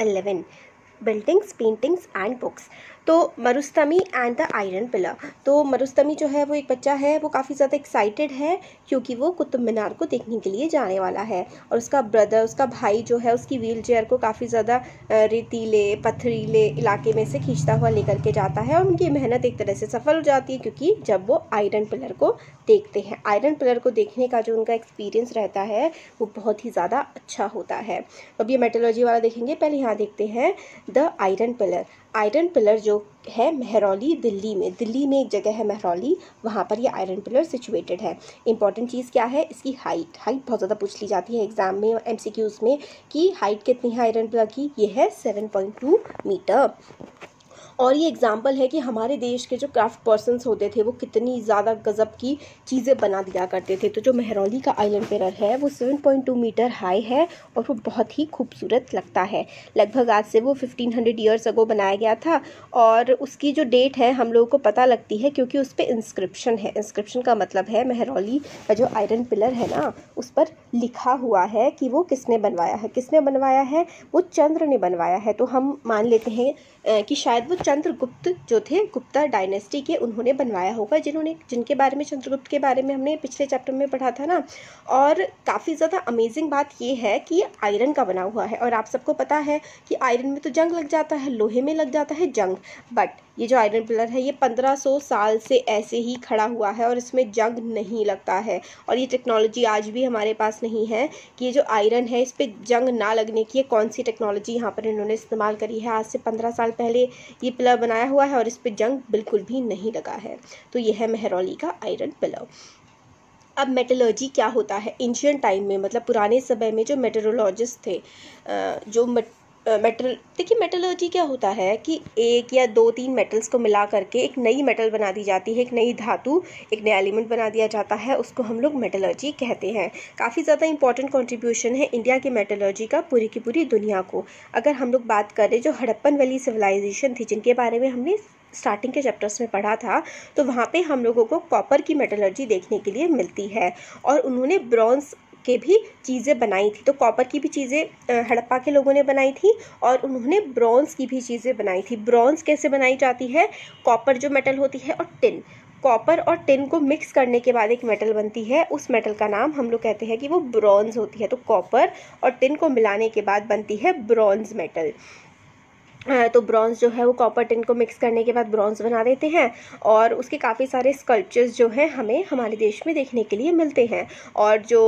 11 buildings paintings and books तो मरुस्तमी and the iron pillar तो मरुस्तमी जो है, वो एक बच्चा है, वो काफ़ी ज़्यादा एक्साइटेड है, क्योंकि वो कुतुब मीनार को देखने के लिए जाने वाला है। और उसका ब्रदर उसका भाई जो है, उसकी व्हील चेयर को काफ़ी ज़्यादा रेतीले, पथरीले इलाके में से खींचता हुआ लेकर के जाता है और उनकी मेहनत एक तरह से सफल हो जाती है, क्योंकि जब वो आयरन पिलर को देखते हैं। आयरन पिलर को देखने का जो उनका एक्सपीरियंस रहता है, वो बहुत ही ज़्यादा अच्छा होता है। अब ये मेटोलॉजी वाला देखेंगे, पहले यहाँ देखते हैं। The iron pillar. Iron pillar जो है महरौली, दिल्ली में। दिल्ली में एक जगह है महरौली, वहाँ पर ये आयरन पिलर सिचुएटेड है। इंपॉर्टेंट चीज़ क्या है? इसकी हाइट हाइट बहुत ज़्यादा पूछ ली जाती है एग्ज़ाम में एम सी में कि हाइट कितनी है आयरन पिलर की? ये है सेवन पॉइंट टू मीटर और ये एग्ज़ाम्पल है कि हमारे देश के जो क्राफ्ट पर्सनस होते थे, वो कितनी ज़्यादा गज़ब की चीज़ें बना दिया करते थे। तो जो महरौली का आइलैंड पेरर है, वो 7.2 मीटर हाई है और वो बहुत ही खूबसूरत लगता है। लगभग आज से वो 1500 ईयर्स अगो बनाया गया था और उसकी जो डेट है, हम लोगों को पता लगती है क्योंकि उस पर इंस्क्रिप्शन है। इंस्क्रिप्शन का मतलब है महरौली का जो आयरन पिलर है ना, उस पर लिखा हुआ है कि वो किसने बनवाया है। किसने बनवाया है? वो चंद्र ने बनवाया है। तो हम मान लेते हैं कि शायद वो चंद्रगुप्त जो थे, गुप्ता डायनेस्टी के उन्होंने बनवाया होगा, जिन्होंने, जिनके बारे में, चंद्रगुप्त के बारे में हमने पिछले चैप्टर में पढ़ा था ना। और काफ़ी ज़्यादा अमेजिंग बात ये है कि आयरन का बना हुआ है। और आप सबको पता है कि आयरन में तो जंग लग जाता है, लोहे में लग जाता है जंग। बट ये जो आयरन पिलर है, ये 1500 साल से ऐसे ही खड़ा हुआ है और इसमें जंग नहीं लगता है। और ये टेक्नोलॉजी आज भी हमारे पास नहीं है कि ये जो आयरन है, इस पर जंग ना लगने की कौन सी टेक्नोलॉजी यहाँ पर इन्होंने इस्तेमाल करी है। आज से पंद्रह साल पहले ये पिलर बनाया हुआ है और इस पर जंग बिल्कुल भी नहीं लगा है। तो ये है महरौली का आयरन पिलर। अब मेटलर्जी क्या होता है? एंशियंट टाइम में मतलब पुराने समय में जो मेटरोलॉजिस्ट थे जो मेटल देखिए मेटलर्जी क्या होता है कि एक या दो तीन मेटल्स को मिला करके एक नई मेटल बना दी जाती है, एक नई धातु, एक नया एलिमेंट बना दिया जाता है, उसको हम लोग मेटलर्जी कहते हैं। काफ़ी ज़्यादा इंपॉर्टेंट कंट्रीब्यूशन है इंडिया की मेटलर्जी का पूरी की पूरी दुनिया को। अगर हम लोग बात करें, जो हड़प्पन वैली सिविलाइजेशन थी, जिनके बारे में हमने स्टार्टिंग के चैप्टर्स में पढ़ा था तो वहाँ पे हम लोगों को कॉपर की मेटलर्जी देखने के लिए मिलती है। और उन्होंने ब्रॉन्ज के भी चीज़ें बनाई थी। तो कॉपर की भी चीज़ें हड़प्पा के लोगों ने बनाई थी और उन्होंने ब्रॉन्ज़ की भी चीज़ें बनाई थी। ब्रॉन्ज़ कैसे बनाई जाती है? कॉपर जो मेटल होती है और टिन। कॉपर और टिन को मिक्स करने के बाद एक मेटल बनती है। उस मेटल का नाम हम लोग कहते हैं कि वो ब्रॉन्ज़ होती है। तो कॉपर और टिन को मिलाने के बाद बनती है ब्रॉन्ज़ मेटल। तो ब्रॉन्ज़ जो है वो कॉपर टिन को मिक्स करने के बाद ब्रॉन्ज़ बना देते हैं और उसके काफ़ी सारे स्कल्पचर्स जो हैं हमें हमारे देश में देखने के लिए मिलते हैं। और जो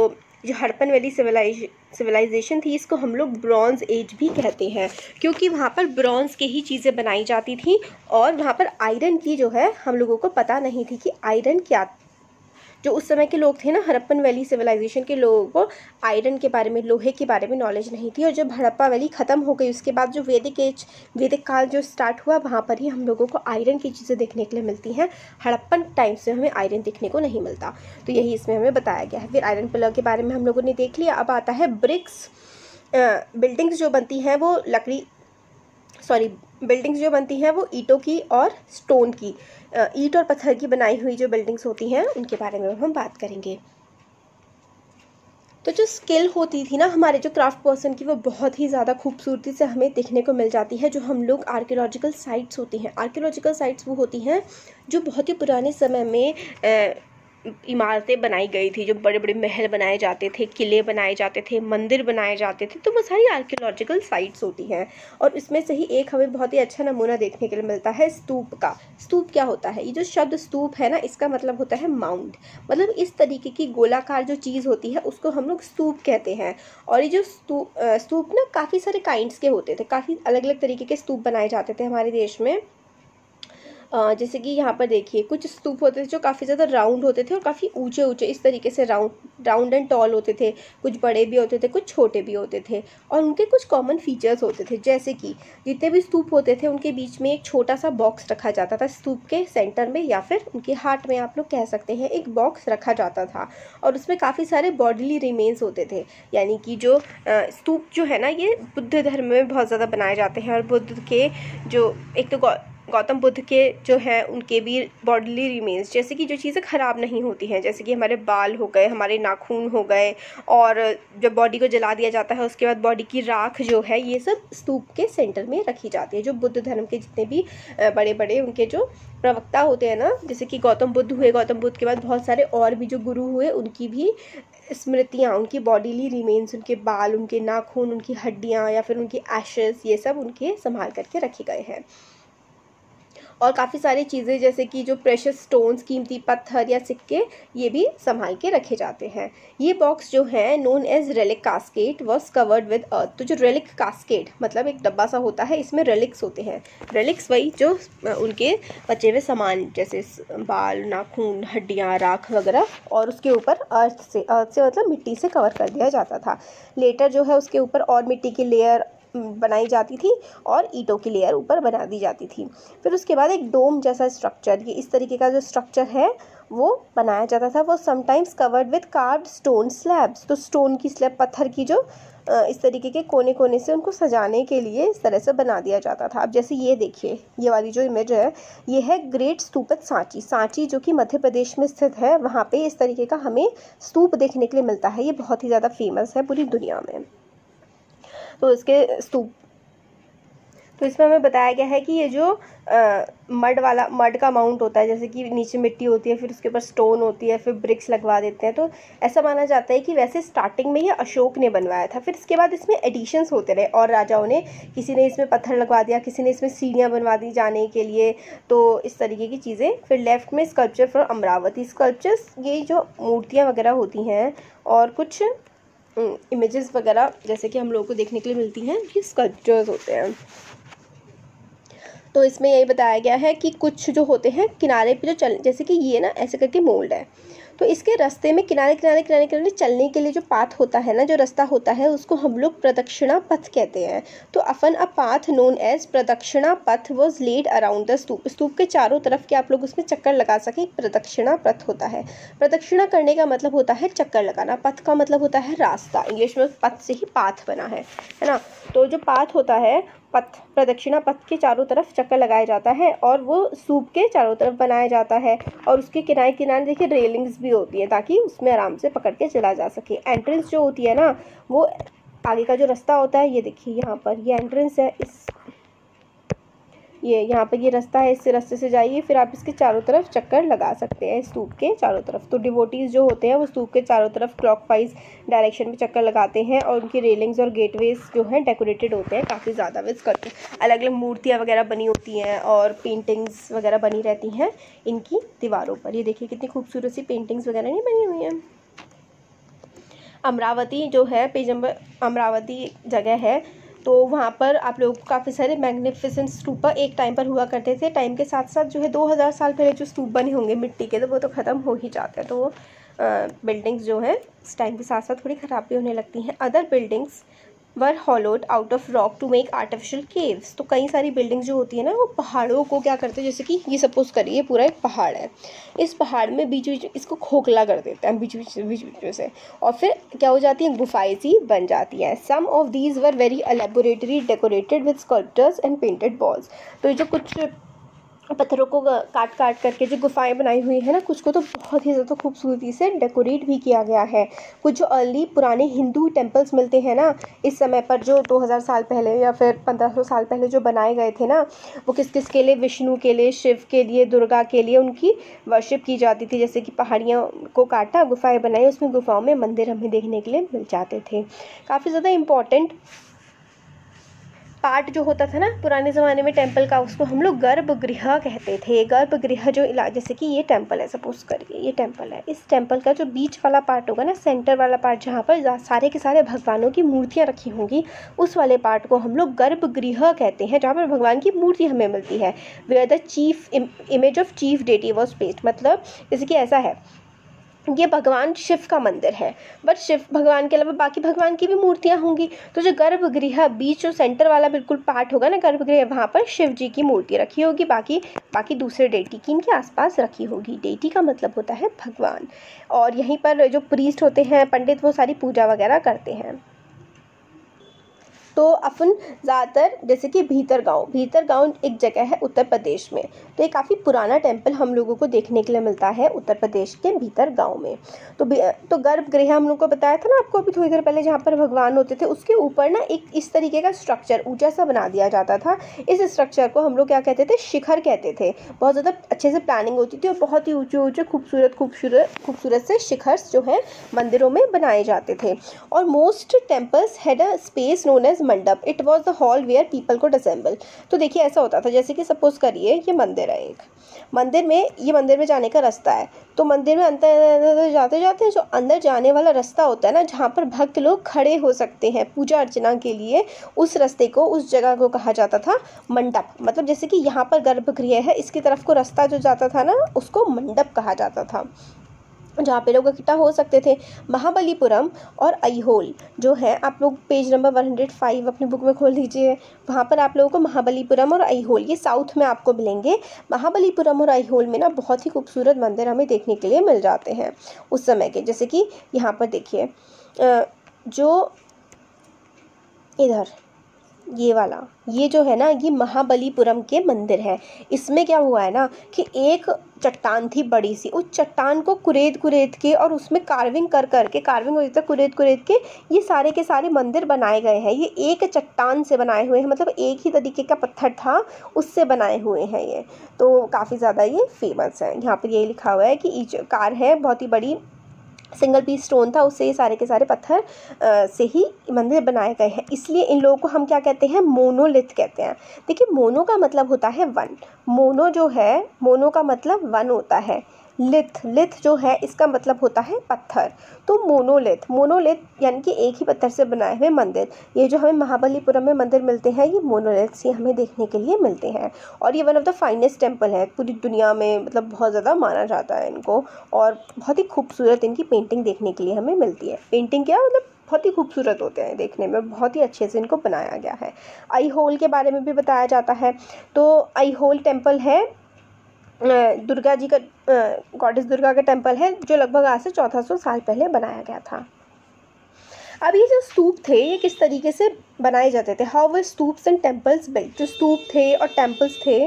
जो हड़पन वैली सिविलाइज सिविलाइजेशन थी, इसको हम लोग ब्रॉन्ज़ एज भी कहते हैं। क्योंकि वहाँ पर ब्रॉन्ज़ के ही चीज़ें बनाई जाती थी और वहाँ पर आयरन की जो है, हम लोगों को पता नहीं थी कि आयरन क्या जो उस समय के लोग थे ना, हड़प्पन वैली सिविलाइजेशन के लोगों को आयरन के बारे में, लोहे के बारे में नॉलेज नहीं थी और जब हड़प्पा वैली ख़त्म हो गई, उसके बाद जो वैदिक एज, वैदिक काल जो स्टार्ट हुआ, वहाँ पर ही हम लोगों को आयरन की चीज़ें देखने के लिए मिलती हैं। हड़प्पन टाइम से हमें आयरन देखने को नहीं मिलता। तो यही इसमें हमें बताया गया है। फिर आयरन पिलर के बारे में हम लोगों ने देख लिया। अब आता है ब्रिक्स बिल्डिंग्स जो बनती हैं, वो लकड़ी सॉरी, बिल्डिंग्स जो बनती हैं वो ईंटों की और स्टोन की ईंट और पत्थर की बनाई हुई जो बिल्डिंग्स होती हैं, उनके बारे में हम बात करेंगे। तो जो स्किल होती थी ना, हमारे जो क्राफ्ट पर्सन की, वो बहुत ही ज़्यादा खूबसूरती से हमें देखने को मिल जाती है, जो हम लोग आर्कियोलॉजिकल साइट्स होती हैं। आर्कियोलॉजिकल साइट्स वो होती हैं, जो बहुत ही पुराने समय में इमारतें बनाई गई थी, जो बड़े बड़े महल बनाए जाते थे, किले बनाए जाते थे, मंदिर बनाए जाते थे तो वो सारी आर्कियोलॉजिकल साइट्स होती हैं। और इसमें से ही एक हमें बहुत ही अच्छा नमूना देखने के लिए मिलता है स्तूप का। स्तूप क्या होता है? ये जो शब्द स्तूप है ना, इसका मतलब होता है माउंट मतलब इस तरीके की गोलाकार जो चीज़ होती है, उसको हम लोग स्तूप कहते हैं। और ये जो स्तूप स्तूप ना, काफ़ी सारे काइंड्स के होते थे। काफ़ी अलग अलग तरीके के स्तूप बनाए जाते थे हमारे देश में। जैसे कि यहाँ पर देखिए, कुछ स्तूप होते थे जो काफ़ी ज़्यादा राउंड होते थे और काफ़ी ऊँचे ऊँचे इस तरीके से राउंड राउंड एंड टॉल होते थे। कुछ बड़े भी होते थे, कुछ छोटे भी होते थे और उनके कुछ कॉमन फीचर्स होते थे। जैसे कि जितने भी स्तूप होते थे, उनके बीच में एक छोटा सा बॉक्स रखा जाता था स्तूप के सेंटर में या फिर उनके हार्ट में आप लोग कह सकते हैं, एक बॉक्स रखा जाता था और उसमें काफ़ी सारे बॉडीली रिमेन्स होते थे। यानी कि जो स्तूप जो है ना, ये बुद्ध धर्म में बहुत ज़्यादा बनाए जाते हैं और बुद्ध के जो एक तो गौतम बुद्ध के जो हैं, उनके भी बॉडीली रिमेन्स जैसे कि जो चीज़ें ख़राब नहीं होती हैं, जैसे कि हमारे बाल हो गए, हमारे नाखून हो गए, और जब बॉडी को जला दिया जाता है, उसके बाद बॉडी की राख जो है, ये सब स्तूप के सेंटर में रखी जाती है, जो बुद्ध धर्म के जितने भी बड़े बड़े उनके जो प्रवक्ता होते हैं ना, जैसे कि गौतम बुद्ध हुए, गौतम बुद्ध के बाद बहुत सारे और भी जो गुरु हुए, उनकी भी स्मृतियाँ, उनकी बॉडीली रिमेन्स उनके बाल, उनके नाखून, उनकी हड्डियाँ, या फिर उनकी एशेस ये सब उनके संभाल करके रखे गए हैं। और काफ़ी सारी चीज़ें, जैसे कि जो प्रेशर स्टोन्स कीमती पत्थर या सिक्के, ये भी संभाल के रखे जाते हैं। ये बॉक्स जो है known as relic casket was covered with earth तो जो रेलिक कास्केट मतलब एक डब्बा सा होता है, इसमें रेलिक्स होते हैं। रेलिक्स वही जो उनके बचे हुए सामान, जैसे बाल, नाखून, हड्डियाँ, राख वगैरह, और उसके ऊपर अर्थ से अर्थ से मतलब मिट्टी से कवर कर दिया जाता था। लेटर जो है, उसके ऊपर और मिट्टी की लेयर बनाई जाती थी और ईंटों की लेयर ऊपर बना दी जाती थी। फिर उसके बाद एक डोम जैसा स्ट्रक्चर ये इस तरीके का जो स्ट्रक्चर है, वो बनाया जाता था। वो sometimes covered with card stone slabs तो स्टोन की स्लैब पत्थर की जो इस तरीके के कोने कोने से उनको सजाने के लिए इस तरह से बना दिया जाता था। अब जैसे ये देखिए, ये वाली जो इमेज है, ये है ग्रेट स्तूपत सांची सांची जो कि मध्य प्रदेश में स्थित है, वहाँ पे इस तरीके का हमें स्तूप देखने के लिए मिलता है। ये बहुत ही ज़्यादा फ़ेमस है पूरी दुनिया में। तो इसके स्तूप। तो इसमें हमें बताया गया है कि ये जो मड वाला, मड का माउंट होता है, जैसे कि नीचे मिट्टी होती है, फिर उसके ऊपर स्टोन होती है, फिर ब्रिक्स लगवा देते हैं तो ऐसा माना जाता है कि वैसे स्टार्टिंग में ये अशोक ने बनवाया था, फिर इसके बाद इसमें एडिशंस होते रहे, और राजाओं ने, किसी ने इसमें पत्थर लगवा दिया, किसी ने इसमें सीढ़ियाँ बनवा दी जाने के लिए तो इस तरीके की चीज़ें, फिर लेफ़्ट में स्कल्पचर फ्रॉम अमरावती स्कल्पचर्स ये जो मूर्तियाँ वगैरह होती हैं, और कुछ इमेजेस वगैरह, जैसे कि हम लोगों को देखने के लिए मिलती हैं, ये स्कल्पचर्स होते हैं। तो इसमें यही बताया गया है कि कुछ जो होते हैं, किनारे पे जो चल, जैसे कि ये ना, ऐसे करके मोल्ड है। तो इसके रास्ते में किनारे किनारे किनारे किनारे चलने के लिए जो पाथ होता है ना, जो रास्ता होता है, उसको हम लोग प्रदक्षिणा पथ कहते हैं। तो often a path known as pradakshina patha was laid around the stupa stupa के चारों तरफ़ के आप लोग उसमें चक्कर लगा सकें, प्रदक्षिणा पथ होता है। प्रदक्षिणा करने का मतलब होता है चक्कर लगाना। पथ का मतलब होता है रास्ता। इंग्लिश में पथ से ही पाथ बना है है ना? तो जो पाथ होता है पथ, प्रदक्षिणा पथ के चारों तरफ़ चक्कर लगाया जाता है और वो सूप के चारों तरफ़ बनाया जाता है और उसके किनारे किनारे देखिए रेलिंग्स भी होती है ताकि उसमें आराम से पकड़ के चला जा सके। एंट्रेंस जो होती है ना, वो आगे का जो रास्ता होता है, ये देखिए यहाँ पर, ये एंट्रेंस है, इस ये यहाँ पर ये रास्ता है, इस रास्ते से जाइए, फिर आप इसके चारों तरफ़ चक्कर लगा सकते हैं स्तूप के चारों तरफ़। तो डिवोटीज़ जो होते हैं, वो स्तूप के चारों तरफ़ क्लॉक वाइज डायरेक्शन में चक्कर लगाते हैं और उनकी रेलिंग्स और गेटवेज जो हैं डेकोरेटेड होते हैं, काफ़ी ज़्यादा विज करते हैं अलग अलग मूर्तियाँ वगैरह बनी होती हैं और पेंटिंग्स वगैरह बनी रहती हैं इनकी दीवारों पर। ये देखिए कितनी खूबसूरत सी पेंटिंग्स वगैरह नहीं बनी हुई हैं। अमरावती जो है पेज नंबर अमरावती जगह है तो वहाँ पर आप लोगों को काफ़ी सारे मैग्निफिसेंट स्टूपा एक टाइम पर हुआ करते थे। टाइम के साथ साथ जो है दो हज़ार साल पहले जो स्तूप बने होंगे मिट्टी के तो वो तो ख़त्म हो ही जाते हैं। तो वो बिल्डिंग्स जो हैं उस टाइम के साथ साथ थोड़ी ख़राब भी होने लगती हैं। Other buildings were hollowed out of rock to make artificial caves तो कई सारी बिल्डिंग्स जो होती है ना, वो पहाड़ों को क्या करते हैं? जैसे कि ये सपोज़ करिए पूरा एक पहाड़ है। इस पहाड़ में बीच बीच इसको खोखला कर देते हैं बीच बीच बीच बीच से। और फिर क्या हो जाती है? गुफाएँ सी बन जाती हैं। Some of these were very elaborately decorated with sculptures and painted walls तो ये जो कुछ पत्थरों को काट काट करके जो गुफाएँ बनाई हुई है ना, कुछ को तो बहुत ही ज़्यादा खूबसूरती से डेकोरेट भी किया गया है। कुछ जो अर्ली पुराने हिंदू टेम्पल्स मिलते हैं ना, इस समय पर जो 2000 साल पहले या फिर 1500 साल पहले जो बनाए गए थे ना, वो किस किस के लिए? विष्णु के लिए, शिव के लिए, दुर्गा के लिए उनकी वर्शिप की जाती थी। जैसे कि पहाड़ियों को काटा, गुफाएँ बनाई, उसमें गुफाओं में मंदिर हमें देखने के लिए मिल जाते थे। काफ़ी ज़्यादा इंपॉर्टेंट पार्ट जो होता था ना पुराने ज़माने में टेंपल का, उसको हम लोग गर्भगृह कहते थे। गर्भगृह जो इलाज जैसे कि ये टेंपल है, सपोज़ करिए, ये टेंपल है। इस टेंपल का जो बीच वाला पार्ट होगा ना, सेंटर वाला पार्ट, जहाँ पर सारे के सारे भगवानों की मूर्तियाँ रखी होंगी, उस वाले पार्ट को हम लोग गर्भगृह कहते हैं, जहाँ पर भगवान की मूर्ति हमें मिलती है। Where the chief image of chief deity was placed मतलब जैसे कि ऐसा है। ये भगवान शिव का मंदिर है। बट शिव भगवान के अलावा बाकी भगवान की भी मूर्तियाँ होंगी। तो जो गर्भगृह बीच जो सेंटर वाला बिल्कुल पार्ट होगा ना गर्भगृह, वहाँ पर शिव जी की मूर्ति रखी होगी। बाकी बाकी दूसरे डेटी की इनके आसपास रखी होगी। डेटी का मतलब होता है भगवान। और यहीं पर जो प्रीस्ट होते हैं, पंडित, वो सारी पूजा वगैरह करते हैं। तो अपन ज़्यादातर, जैसे कि भीतर गाँव भीतर गाँव एक जगह है उत्तर प्रदेश में। तो ये काफ़ी पुराना टेंपल हम लोगों को देखने के लिए मिलता है उत्तर प्रदेश के भीतर गाँव में। तो तो गर्भगृह हम लोग को बताया था ना आपको अभी थोड़ी देर पहले जहाँ पर भगवान होते थे, उसके ऊपर ना एक इस तरीके का स्ट्रक्चर ऊँचा सा बना दिया जाता था। इस स्ट्रक्चर को हम लोग क्या कहते थे? शिखर कहते थे। बहुत ज़्यादा अच्छे से प्लानिंग होती थी और बहुत ही ऊँचे ऊँचे, खूबसूरत खूबसूरत खूबसूरत से शिखर जो है, मंदिरों में बनाए जाते थे। और most temples had a space known as mandapa it was the hall where people को असेंबल तो देखिए, ऐसा होता था, जैसे कि सपोज़ करिए, ये मंदिर है एक। मंदिर में, ये मंदिर में जाने का रास्ता है। तो मंदिर में अंदर जाते जाते जो अंदर जाने वाला रास्ता होता है ना, जहाँ पर भक्त लोग खड़े हो सकते हैं पूजा अर्चना के लिए, उस रास्ते को, उस जगह को कहा जाता था मंडप। मतलब जैसे कि यहाँ पर गर्भगृह है, इसकी तरफ़ को रास्ता जो जाता था ना, उसको मंडप कहा जाता था। जहाँ पे लोग इकट्ठा हो सकते थे, महाबलीपुरम और अहोल जो है, आप लोग page number one hundred five अपनी बुक में खोल लीजिए वहाँ पर आप लोगों को महाबलीपुरम और अहोल ये साउथ में आपको मिलेंगे। महाबलीपुरम और अहोल में ना बहुत ही खूबसूरत मंदिर हमें देखने के लिए मिल जाते हैं उस समय के। जैसे कि यहाँ पर देखिए जो इधर ये वाला, ये जो है ना, ये महाबलीपुरम के मंदिर है। इसमें क्या हुआ है ना कि एक चट्टान थी बड़ी सी, उस चट्टान को कुरेद कुरेद के और उसमें कार्विंग कर कर के कार्विंग होती है कुरेद कुरेद के, ये सारे के सारे मंदिर बनाए गए हैं। ये एक चट्टान से बनाए हुए हैं मतलब एक ही तरीके का पत्थर था, उससे बनाए हुए हैं ये। तो काफ़ी ज़्यादा ये फ़ेमस है। यहाँ पर ये लिखा हुआ है कि कार है, बहुत ही बड़ी सिंगल पीस स्टोन था, उससे ये सारे के सारे पत्थर से ही मंदिर बनाए गए हैं। इसलिए इन लोगों को हम क्या कहते हैं? मोनोलिथ कहते हैं। देखिए, मोनो का मतलब होता है वन। मोनो जो है, मोनो का मतलब वन होता है। लिथ लिथ जो है, इसका मतलब होता है पत्थर। तो मोनोलिथ मोनोलिथ यानी कि एक ही पत्थर से बनाए हुए मंदिर। ये जो हमें महाबलीपुरम में मंदिर मिलते हैं, ये मोनोलिथ्स ये हमें देखने के लिए मिलते हैं। और ये one of the finest temple है। पूरी दुनिया में मतलब बहुत ज़्यादा माना जाता है इनको। और बहुत ही खूबसूरत इनकी पेंटिंग देखने के लिए हमें मिलती है। पेंटिंग क्या? मतलब बहुत ही खूबसूरत होते हैं देखने में। बहुत ही अच्छे से इनको बनाया गया है। आई होल के बारे में भी बताया जाता है। तो आई होल टेंपल है। दुर्गा जी का गॉडेस दुर्गा का टेंपल है, जो लगभग आज से चौदह सौ साल पहले बनाया गया था। अब ये जो स्तूप थे, ये किस तरीके से बनाए जाते थे। How were stupas and temples built जो स्तूप थे और टेम्पल्स थे,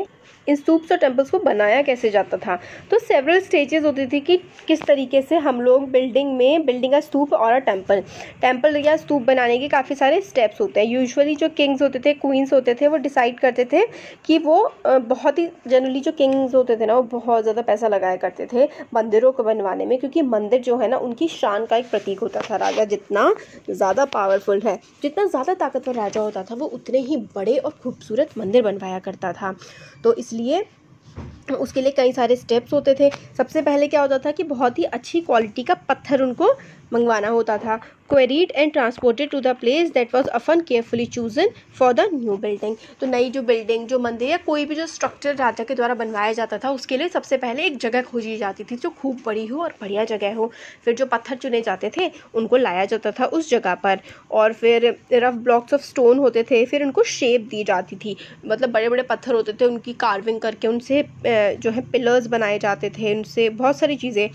इन स्तूप्स और टेम्पल्स को बनाया कैसे जाता था? तो सेवरल स्टेजेस होती थी कि किस तरीके से हम लोग बिल्डिंग में बिल्डिंग का स्तूप और अ टेंपल टेंपल या स्तूप बनाने के काफ़ी सारे स्टेप्स होते हैं। यूजुअली जो किंग्स होते थे क्वींस होते थे, वो डिसाइड करते थे कि वो बहुत ही जनरली जो किंग्स होते थे ना, वो बहुत ज़्यादा पैसा लगाया करते थे मंदिरों को बनवाने में, क्योंकि मंदिर जो है ना, उनकी शान का एक प्रतीक होता था। राजा जितना ज़्यादा पावरफुल है, जितना ज़्यादा ताकतवर राजा होता था, वो उतने ही बड़े और खूबसूरत मंदिर बनवाया करता था। तो इसलिए उसके लिए कई सारे स्टेप्स होते थे। सबसे पहले क्या होता था कि बहुत ही अच्छी क्वालिटी का पत्थर उनको मंगवाना होता था। Quarried and transported to the place that was often carefully chosen for the new building तो नई जो बिल्डिंग जो मंदिर या कोई भी जो स्ट्रक्चर राजा के द्वारा बनवाया जाता था, उसके लिए सबसे पहले एक जगह खोजी जाती थी जो खूब बड़ी हो और बढ़िया जगह हो। फिर जो पत्थर चुने जाते थे, उनको लाया जाता था उस जगह पर। और फिर रफ ब्लॉक्स ऑफ़ स्टोन होते थे, फिर उनको शेप दी जाती थी। मतलब बड़े बड़े पत्थर होते थे, उनकी कार्विंग करके उनसे जो है पिलर्स बनाए जाते थे, उनसे बहुत सारी चीज़ें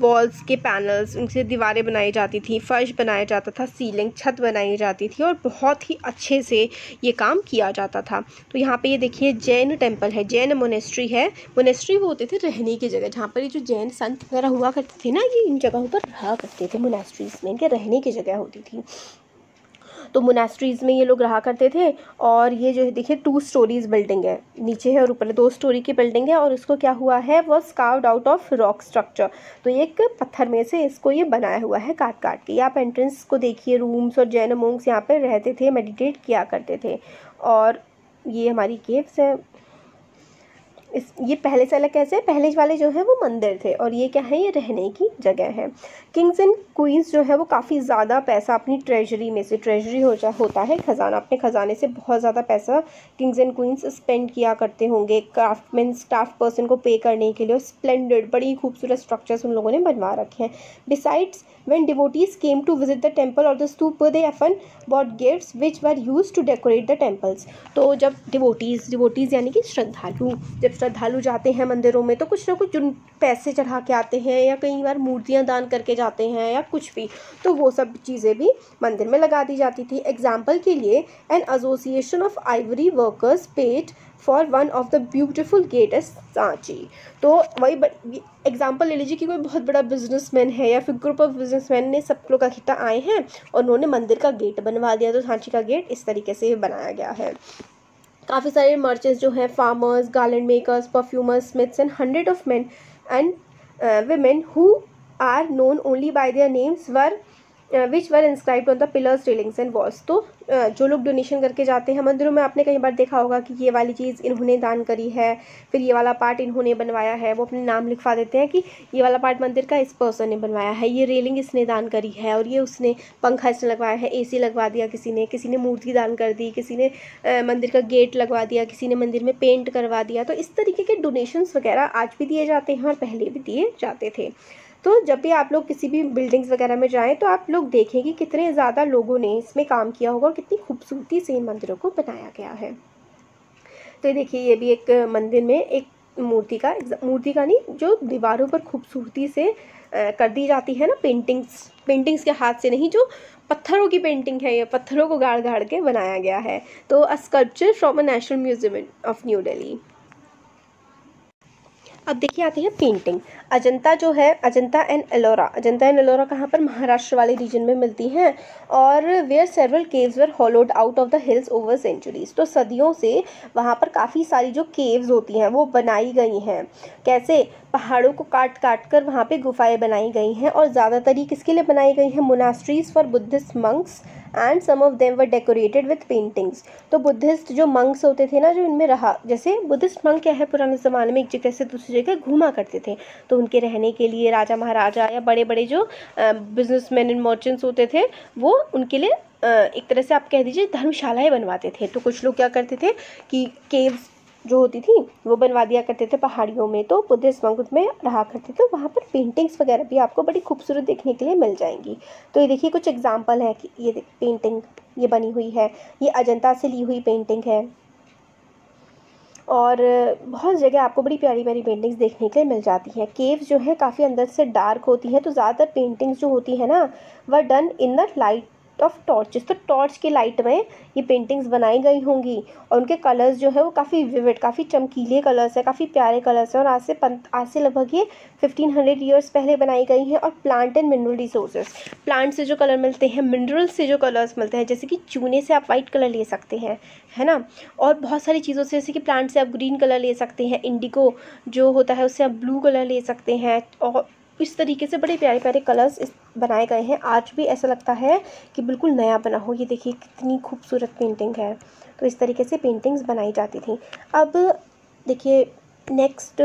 वॉल्स के पैनल्स उनसे दीवारें बनाई जाती थी, फर्श बनाया जाता था, सीलिंग, छत बनाई जाती थी और बहुत ही अच्छे से ये काम किया जाता था। तो यहाँ पे ये देखिए, जैन टेंपल है, जैन मोनेस्ट्री है। मोनेस्ट्री वो होते थे रहने की जगह, जहाँ पर ये जो जैन संत वगैरह हुआ करते थे ना, ये इन जगहों पर रहा करते थे, मोनेस्ट्रीज में इनके रहने की जगह होती थी। तो मोनेस्ट्रीज़ में ये लोग रहा करते थे और ये जो है, देखिए टू स्टोरीज बिल्डिंग है। नीचे है और ऊपर दो स्टोरी की बिल्डिंग है और इसको क्या हुआ है वो scooped out of rock structure तो एक पत्थर में से इसको ये बनाया हुआ है काट काट के। आप एंट्रेंस को देखिए रूम्स और जैन मोंग्स यहाँ पर रहते थे मेडिटेट किया करते थे। और ये हमारी केव्स हैं। इस, ये पहले से अलग कैसे है पहले वाले जो है वो मंदिर थे और ये क्या है, ये रहने की जगह है। किंग्स एंड क्वींस जो है वो काफ़ी ज़्यादा पैसा अपनी ट्रेजरी में से ट्रेजरी हो जा, होता है खजाना, अपने खजाने से बहुत ज़्यादा पैसा किंग्स एंड क्वींस स्पेंड किया करते होंगे क्राफ्ट क्राफ्टमैन स्टाफ पर्सन को पे करने के लिए स्प्लेंडेड बड़ी खूबसूरत स्ट्रक्चर्स उन लोगों ने बनवा रखे हैं। Besides when devotees came to visit the temple or the stupa they often bought gifts which were used to decorate the temples. तो जब डिवोटीज़ डिवोटीज़ यानी कि श्रद्धालु, जब श्रद्धालु जाते हैं मंदिरों में तो कुछ ना कुछ पैसे चढ़ा के आते हैं या कई बार मूर्तियाँ दान करके जाते हैं या कुछ भी। तो वो सब चीज़ें भी मंदिर में लगा दी जाती थी। एग्ज़ाम्पल के लिए an association of ivory workers paid for one of the beautiful gate as Sanchi तो वही एग्ज़ाम्पल ले लीजिए कि कोई बहुत बड़ा बिजनेसमैन है या फिर ग्रुप ऑफ़ बिजनेसमैन ने सब लोग इकट्ठा आए हैं और उन्होंने मंदिर का गेट बनवा दिया तो सांची का गेट इस तरीके से बनाया गया है। काफ़ी सारे मर्चेंट्स जो हैं farmers garland makers perfumers smiths and hundred of men and women who are known only by their names were which were inscribe on the pillars railings and walls तो uh, जो लोग डोनेशन करके जाते हैं मंदिरों में आपने कई बार देखा होगा कि ये वाली चीज़ इन्होंने दान करी है फिर ये वाला पार्ट इन्होंने बनवाया है वो अपने नाम लिखवा देते हैं कि ये वाला पार्ट मंदिर का इस पर्सन ने बनवाया है ये रेलिंग इसने दान करी है और ये उसने पंखा इसने लगवाया है ए लगवा दिया किसी ने किसी ने मूर्ति दान कर दी किसी ने uh, मंदिर का गेट लगवा दिया किसी ने मंदिर में पेंट करवा दिया। तो इस तरीके के डोनेशंस वगैरह आज भी दिए जाते हैं और पहले भी दिए जाते थे। तो जब भी आप लोग किसी भी बिल्डिंग्स वगैरह में जाएँ तो आप लोग देखें कि कितने ज़्यादा लोगों ने इसमें काम किया होगा और कितनी खूबसूरती से इन मंदिरों को बनाया गया है। तो ये देखिए, ये भी एक मंदिर में एक मूर्ति का मूर्ति का नहीं, जो दीवारों पर खूबसूरती से कर दी जाती है ना पेंटिंग्स पेंटिंग्स के हाथ से नहीं, जो पत्थरों की पेंटिंग है, ये पत्थरों को गाड़ गाड़ के बनाया गया है। तो a sculpture from a national museum of new Delhi अब देखिए आती है पेंटिंग अजंता जो है, अजंता एंड एलोरा अजंता एंड एलोरा कहाँ पर? महाराष्ट्र वाले रीजन में मिलती हैं और where several caves were hollowed out of the hills over centuries तो सदियों से वहाँ पर काफ़ी सारी जो केव्स होती हैं, वो बनाई गई हैं। कैसे? पहाड़ों को काट काट कर वहाँ पर गुफाएँ बनाई गई हैं और ज़्यादातर ये किसके लिए बनाई गई हैं? Monasteries for Buddhist monks and some of them were decorated with paintings तो बुद्धिस्ट जो मंक्स होते थे ना, जो इनमें रहा, जैसे बुद्धिस्ट मंक क्या है, पुराने ज़माने में एक जगह से दूसरी जगह घूमा करते थे। तो उनके रहने के लिए राजा महाराजा या बड़े बड़े जो बिज़नेस मैन एंड मर्चेंट्स होते थे, वो उनके लिए एक तरह से आप कह दीजिए धर्मशालाएँ बनवाते थे। तो कुछ लोग क्या करते थे कि केव्स जो होती थी, वो बनवा दिया करते थे पहाड़ियों में। तो बुद्धिस्ट मंक में रहा करते थे, वहाँ पर पेंटिंग्स वगैरह भी आपको बड़ी खूबसूरत देखने के लिए मिल जाएँगी। तो ये देखिए, कुछ एग्ज़ाम्पल है कि ये पेंटिंग ये बनी हुई है। ये अजंता से ली हुई पेंटिंग है। और बहुत जगह आपको बड़ी प्यारी प्यारी पेंटिंग्स देखने के लिए मिल जाती हैं। केव्स जो है, काफ़ी अंदर से डार्क होती हैं तो ज़्यादातर पेंटिंग्स जो होती है ना, वह done in the light of torches तो टॉर्च के लाइट में ये पेंटिंग्स बनाई गई होंगी और उनके कलर्स जो है वो काफ़ी विविड काफ़ी चमकीले कलर्स है, काफ़ी प्यारे कलर्स हैं और आज से आज से लगभग ये फिफ्टीन हंड्रेड ईयर्स पहले बनाई गई हैं और plant and mineral resources plant से जो कलर मिलते हैं मिनरल से जो कलर्स मिलते हैं, जैसे कि चूने से आप वाइट कलर ले सकते हैं, है ना? और बहुत सारी चीज़ों से, जैसे कि प्लांट से आप ग्रीन कलर ले सकते हैं इंडिगो जो होता है उससे आप ब्लू कलर ले सकते हैं, और इस तरीके से बड़े प्यारे प्यारे कलर्स इस बनाए गए हैं। आज भी ऐसा लगता है कि बिल्कुल नया बना हो। ये देखिए कितनी खूबसूरत पेंटिंग है। तो इस तरीके से पेंटिंग्स बनाई जाती थी। अब देखिए नेक्स्ट